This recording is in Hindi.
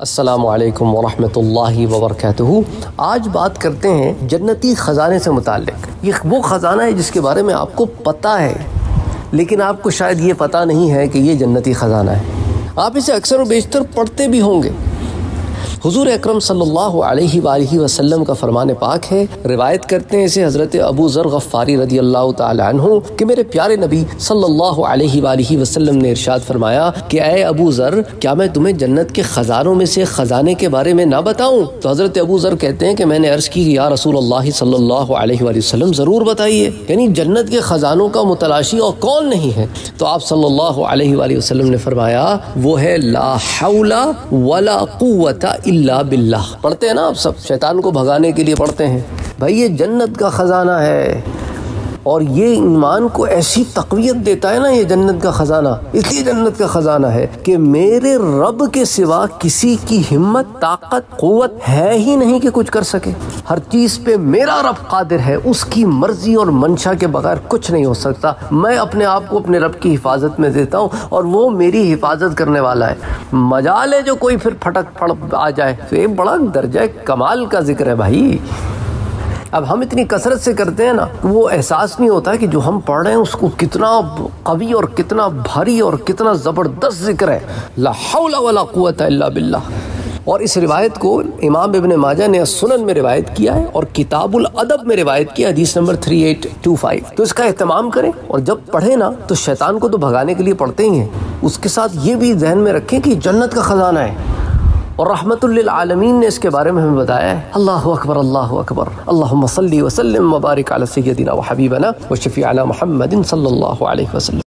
असलकम वरहमतुल्लाहि वबरक आज बात करते हैं जन्नती ख़जाने से मुतक ये वो ख़जाना है जिसके बारे में आपको पता है, लेकिन आपको शायद ये पता नहीं है कि ये जन्नती ख़जाना है। आप इसे अक्सर व बेशतर पढ़ते भी होंगे। हुजूर अकरम सल्लल्लाहु अलैहि वसल्लम का फरमान पाक है। रिवायत करते हैं इसे हज़रत अबू ज़र गफ़ारी रदी अल्लाह तु कि मेरे प्यारे नबी सल्लल्लाहु अलैहि वसल्लम ने इरशाद फरमाया कि अय अबू ज़र, क्या मैं तुम्हें जन्नत के ख़जानों में से ख़जाने के बारे में ना बताऊँ? तो हज़रत अबू ज़र कहते हैं कि मैंने अर्ज़ की या रसूल अल्लाह सल्लल्लाहु अलैहि वसल्लम ज़रूर बताइए। यानी जन्नत के ख़जानों का मुतलाशी और कौन नहीं है? तो आप सल्लल्लाहु अलैहि वसल्लम ने फरमाया, वो है ला हौला वला कुव्वता इल्ला बिल्ला पढ़ते हैं ना आप सब, शैतान को भगाने के लिए पढ़ते हैं। भाई, ये जन्नत का ख़जाना है। और ये ईमान को ऐसी तकवीत देता है ना ये जन्नत का ख़जाना इसलिए जन्नत का ख़जाना है कि मेरे रब के सिवा किसी की हिम्मत, ताकत, क़वत है ही नहीं कि कुछ कर सके। हर चीज़ पे मेरा रब कादिर है, उसकी मर्ज़ी और मंशा के बगैर कुछ नहीं हो सकता। मैं अपने आप को अपने रब की हिफाजत में देता हूँ और वो मेरी हिफाजत करने वाला है। मजाल है जो कोई फिर फटक फड़ आ जाए तो ये बड़ा दर्जा कमाल का ज़िक्र है भाई। अब हम इतनी कसरत से करते हैं ना वो एहसास नहीं होता कि जो हम पढ़ रहे हैं उसको कितना कवि और कितना भारी और कितना ज़बरदस्त ज़िक्र है। ला कुत बिल्लाह। और इस रिवायत को इमाम इबन माजा ने सुनन में रिवायत किया है और किताबुल अदब में रिवायत किया हदीस number three eight two five. तो इसका अहतमाम करें और जब पढ़े ना तो शैतान को तो भगाने के लिए पढ़ते ही हैं। उसके साथ ये भी जहन में रखें कि जन्नत का ख़जाना है। और रहमतुल्लिल ने इसके बारे में हमें बताया है। अल्लाह अकबर अल्लाह अकबर। अल्लाह सल्ली वसल्लम मुबारक सय्यदिना व हबीबना व शफ़ी महमदिन अलैहि वसल्लम।